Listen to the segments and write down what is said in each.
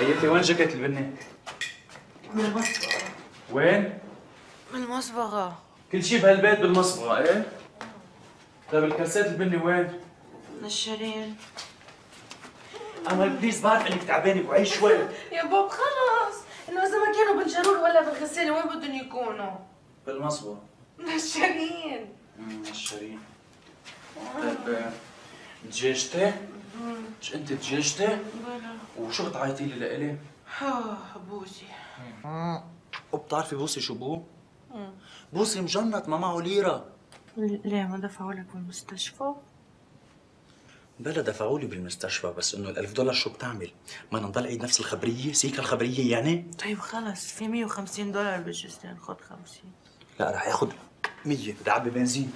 حياتي وين جاكيت البني؟ بالمصبغة وين؟ بالمصبغة كل شيء بهالبيت بالمصبغة إيه؟ طيب الكلسات البني وين؟ نشرين امل please بعرف إنك تعبانة وعي شوي يا بوب خلص إنه إذا ما كانوا بالجرور ولا بالغسالة وين بدهم يكونوا؟ بالمصبغة نشرين امم الشريين طيب آه، دجاجتي؟ ش- أنت دجاجتي؟ وشو بتعيطي لي لإلي؟ آه بوسي وبتعرفي بوسي شو بو؟ بوسي مجنط ما معه ليرة ليه ما دفعوا لك بالمستشفى؟ بلا دفعوا لي بالمستشفى بس إنه الألف دولار شو بتعمل؟ ما نضل عيد نفس الخبرية؟ سيكا الخبرية يعني؟ طيب خلص في 150 دولار بالجزدان خد 50 لا رح ياخد 100 بدي أعبي بنزين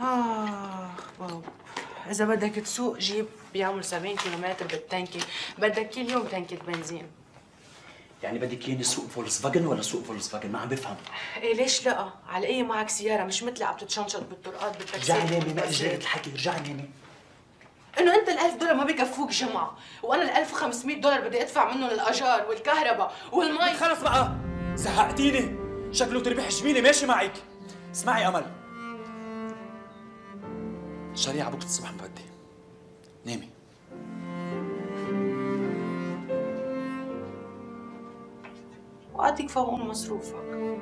اخ بوب إذا بدك تسوق جيب بيعمل 70 كيلومتر بالتانكي. بدك كل يوم تانكة بنزين يعني بدك إياني سوق فولكس فاجن ولا سوق فولكس فاجن ما عم بفهم. إيه ليش لا؟ على إيه معك سيارة؟ مش مثلي عم تتشنشط بالطرقات بالتاكسي. رجعني يمي ما إجريت الحكي رجعني يمي إنه أنت ال1000 دولار ما بكفوك جمعة وأنا ال 1500 دولار بدي أدفع منهم الأجار والكهرباء والمي. خلص بقى زهقتيني. شكله تربيح جميلة ماشي معك. اسمعي أمل. الشريعة بكرة الصبح مبدي نامي. وقعدك فوقون مصروفك